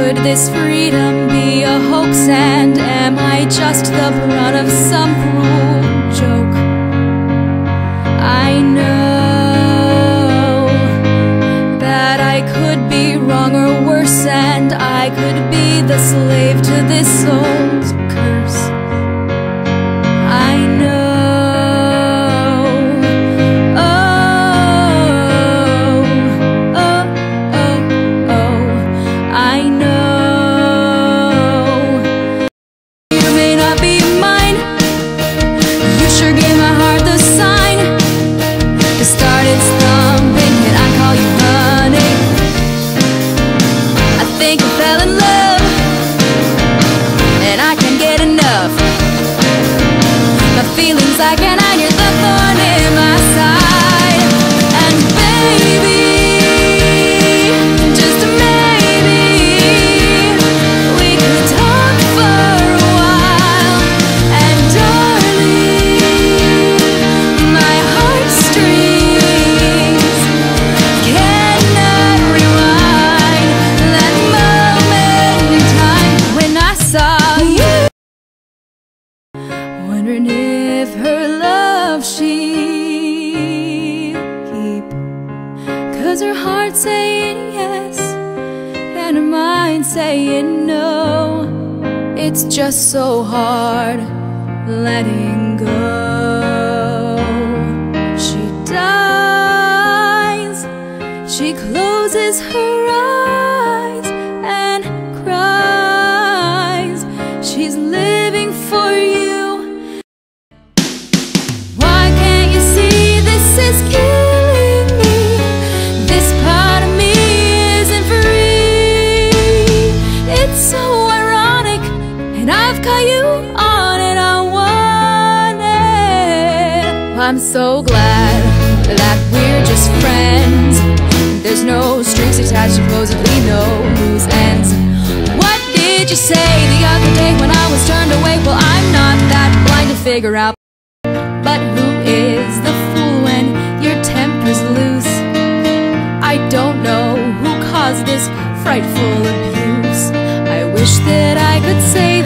Could this freedom be a hoax and am I just the brunt of some cruel joke? I know that I could be wrong or worse and I could be the slave to this soul's love, and I can't get enough. My feelings I can't Wondering if her love she'll keep. Cause her heart saying yes, and her mind saying no. It's just so hard letting go. She dies, she closes her eyes and I've caught you on it. I want it. I'm so glad that we're just friends. There's no strings attached, supposedly no loose ends. What did you say the other day when I was turned away? Well, I'm not that blind to figure out. But who is the fool when your temper's loose? I don't know who caused this frightful abuse. I wish that I could say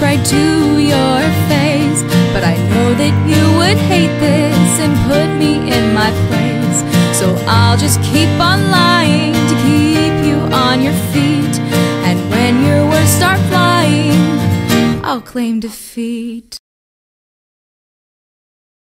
right to your face. But I know that you would hate this and put me in my place. So I'll just keep on lying to keep you on your feet. And when your words start flying, I'll claim defeat.